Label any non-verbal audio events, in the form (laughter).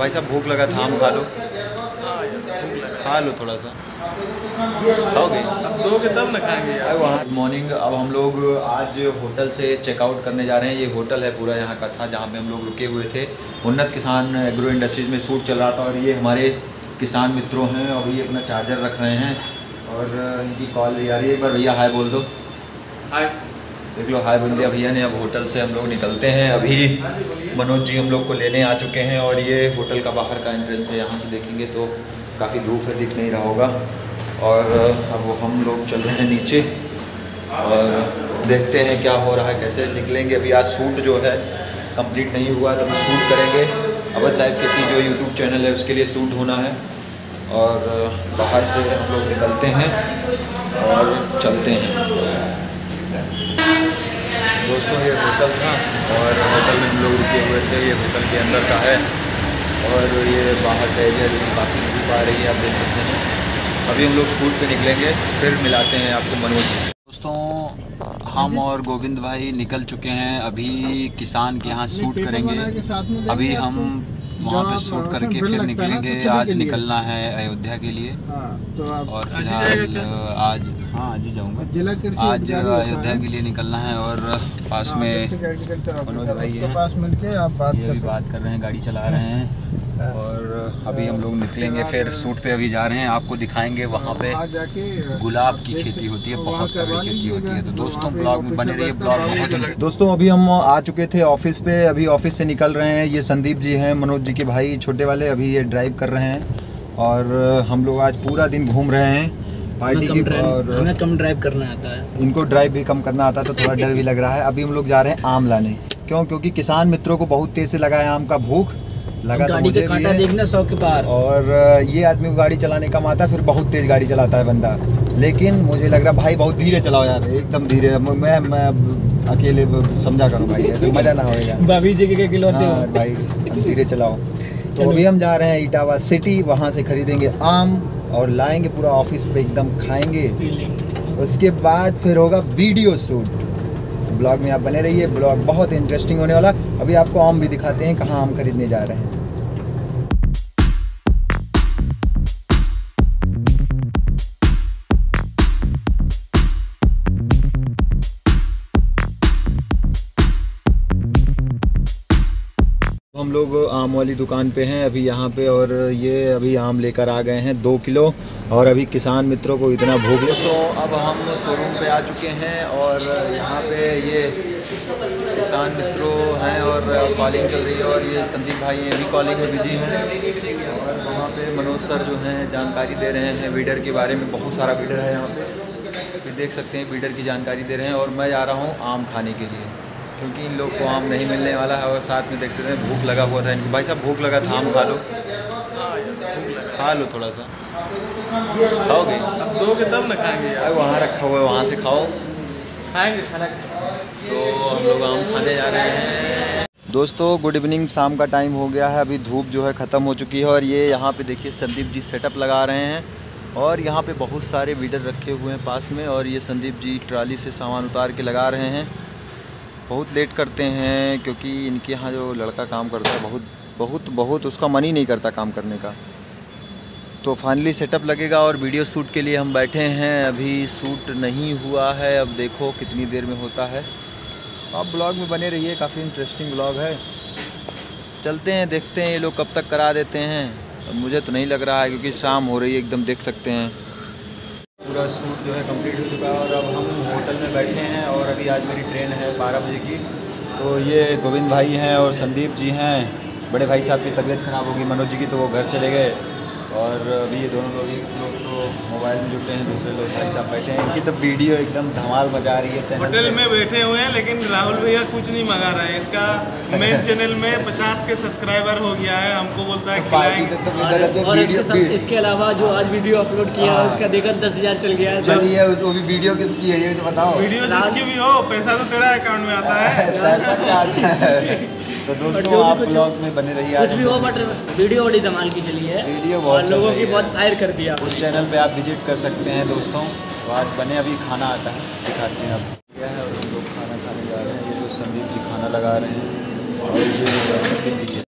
भाई साहब भूख लगा था आम खा लो। खा लो थोड़ा सा। खाओगे? दो के तब ना खाएँगे यार। वहाँ मॉर्निंग अब हम लोग आज होटल से चेकआउट करने जा रहे हैं। ये होटल है पूरा यहाँ का था जहाँ पे हम लोग रुके हुए थे। उन्नत किसान एग्रो इंडस्ट्रीज़ में शूट चल रहा था और ये हमारे किसान मित्रों हैं और ये अपना चार्जर रख रहे हैं। और इनकी कॉल आ रही है एक बार भैया हाय बोल दो। हाय देख लो हाय बोल दिया भैया ने अब होटल से हम लोग निकलते हैं। अभी मनोज जी हम लोग को लेने आ चुके हैं और ये होटल का बाहर का एंट्रेंस है, यहाँ से देखेंगे तो काफ़ी धूप है, दिख नहीं रहा होगा। और अब हम लोग चल रहे हैं नीचे और देखते हैं क्या हो रहा है, कैसे निकलेंगे। अभी आज शूट जो है कंप्लीट नहीं हुआ तो अभी शूट करेंगे। अवध लाइव की जो यूट्यूब चैनल है, उसके लिए शूट होना है। और बाहर से हम लोग निकलते हैं और चलते हैं। दोस्तों ये होटल था और होटल में हम लोग रुके हुए थे। ये होटल के अंदर का है और ये बाहर का एरिया जो काफ़ी धूप आ रही है आप देख सकते हैं। अभी हम लोग शूट पे निकलेंगे फिर मिलाते हैं आपको मनोज दोस्तों हम और गोविंद भाई निकल चुके हैं। अभी किसान के यहाँ शूट करेंगे। अभी हम वहाँ पे शूट करके फिर निकलेंगे आज निकलना है अयोध्या के लिए। तो और आज फ़िलहाल आज हाँ आज ही जाऊँगा। जिला कृषि आज अयोध्या के लिए निकलना है और पास हाँ, में मनोज भाई है। पास मिलके आप बात कर रहे हैं गाड़ी चला रहे हैं। और अभी हम लोग निकलेंगे फिर सूट पे अभी जा रहे हैं आपको दिखाएँगे वहाँ पे गुलाब की खेती होती है बहुत तगड़ी खेती होती है। तो दोस्तों ब्लॉग में बने रहिए ब्लॉग। बहुत दोस्तों अभी हम आ चुके थे ऑफ़िस पे अभी ऑफ़िस से निकल रहे हैं। ये संदीप जी हैं मनोज जी के भाई छोटे वाले अभी ये ड्राइव कर रहे हैं। और हम लोग आज पूरा दिन घूम रहे हैं। पार्टी की और हमें कम ड्राइव करना आता है। इनको ड्राइव भी कम करना आता है तो थोड़ा डर भी लग रहा है। अभी हम लोग जा रहे हैं आम लाने। क्यों? क्योंकि किसान मित्रों को बहुत तेज से लगा है आम का भूख। लगा गाड़ी के कांटा देखना सौ के पार। और ये आदमी को गाड़ी चलाने कम आता फिर बहुत तेज गाड़ी चलाता है बंदा। लेकिन मुझे लग रहा भाई बहुत धीरे चलाओ यार एकदम धीरे। मैं मैं अकेले समझा करूँ भाई ऐसे मज़ा ना होएगा भाभी जी के खिलौते हाँ भाई धीरे चलाओ। (laughs) तो अभी हम जा रहे हैं इटावा सिटी वहाँ से खरीदेंगे आम और लाएँगे पूरा ऑफ़िस पे एकदम खाएँगे। उसके बाद फिर होगा वीडियो शूट। ब्लॉग में आप बने रहिए। ब्लॉग बहुत इंटरेस्टिंग होने वाला। अभी आपको आम भी दिखाते हैं कहाँ आम खरीदने जा रहे हैं। हम लोग आम वाली दुकान पे हैं। अभी यहाँ पे और ये अभी आम लेकर आ गए हैं दो किलो। और अभी किसान मित्रों को इतना भूख दोस्तों अब हम शोरूम पे आ चुके हैं और यहाँ पे ये किसान मित्रों हैं और कॉलिंग चल रही है और ये संदीप भाई हैं, अभी कॉलिंग में बिज़ी हैं। और वहाँ पे मनोज सर जो हैं, जानकारी दे रहे हैं बीडर के बारे में। बहुत सारा बीडर है यहाँ पे। ये देख सकते हैं बीडर की जानकारी दे रहे हैं और मैं जा रहा हूँ आम खाने के लिए। क्योंकि इन लोग को आम नहीं मिलने वाला है और साथ में देख सकते हैं, भूख लगा हुआ था इनको। भाई साहब, भूख लगा था, आम खा लो। खा लो थोड़ा सा। खाओगे? दो के तब ना खाएँगे यार। अरे वहाँ रखा हुआ है वहाँ से खाओ। खाएँगे खाना तो हम लोग आम खाने जा रहे हैं। दोस्तों गुड इवनिंग शाम का टाइम हो गया है। अभी धूप जो है ख़त्म हो चुकी है और ये यहाँ पे देखिए संदीप जी सेटअप लगा रहे हैं। और यहाँ पे बहुत सारे वीडर रखे हुए हैं पास में और ये संदीप जी ट्राली से सामान उतार के लगा रहे हैं। बहुत लेट करते हैं क्योंकि इनके यहाँ जो लड़का काम करता है बहुत बहुत बहुत उसका मन ही नहीं करता काम करने का। तो फाइनली सेटअप लगेगा और वीडियो शूट के लिए हम बैठे हैं। अभी शूट नहीं हुआ है। अब देखो कितनी देर में होता है। आप ब्लॉग में बने रहिए, काफ़ी इंटरेस्टिंग ब्लॉग है। चलते हैं, देखते हैं ये लोग कब तक करा देते हैं। अब मुझे तो नहीं लग रहा है, क्योंकि शाम हो रही है, एकदम देख सकते हैं। पूरा शूट जो है कंप्लीट हो चुका है और अब हम होटल में बैठे हैं और अभी आज मेरी ट्रेन है बारह बजे की। तो ये गोविंद भाई हैं और संदीप जी हैं। बड़े भाई साहब की तबीयत ख़राब होगी, मनोज जी की तो वो घर चले गए। और अभी ये दोनों लोग एक लोग तो मोबाइल में जुटे हैं दूसरे लोग भाई साहब बैठे हैं। इनकी तो वीडियो एकदम धमाल मचा रही है चैनल होटल में बैठे हुए हैं लेकिन राहुल भैया कुछ नहीं मंगा रहे हैं। इसका मेन चैनल (laughs) में 50 के सब्सक्राइबर हो गया है। हमको बोलता है पार्टी खिलाएँगे तो तुम और, इसके, इसके अलावा जो आज वीडियो अपलोड किया है हाँ। उसका देखा दस हज़ार चल गया है। चलिए वो भी वीडियो किसकी है ये तो बताओ। वीडियो जिसकी भी हो पैसा तो तेरा अकाउंट में आता है। (laughs) (laughs) तो दोस्तों आप ब्लॉग में बने रहिए आज कुछ भी वो हो बट वीडियो बड़ी धमाल की चली है। वीडियो बहुत लोगों की बहुत फायर कर दिया उस चैनल पे आप विज़िट कर सकते हैं दोस्तों। तो आज बने अभी खाना आता है दिखाते हैं आप क्या है और हम लोग खाना खाने जा रहे हैं। ये तो संदीप जी खाना लगा रहे हैं और ये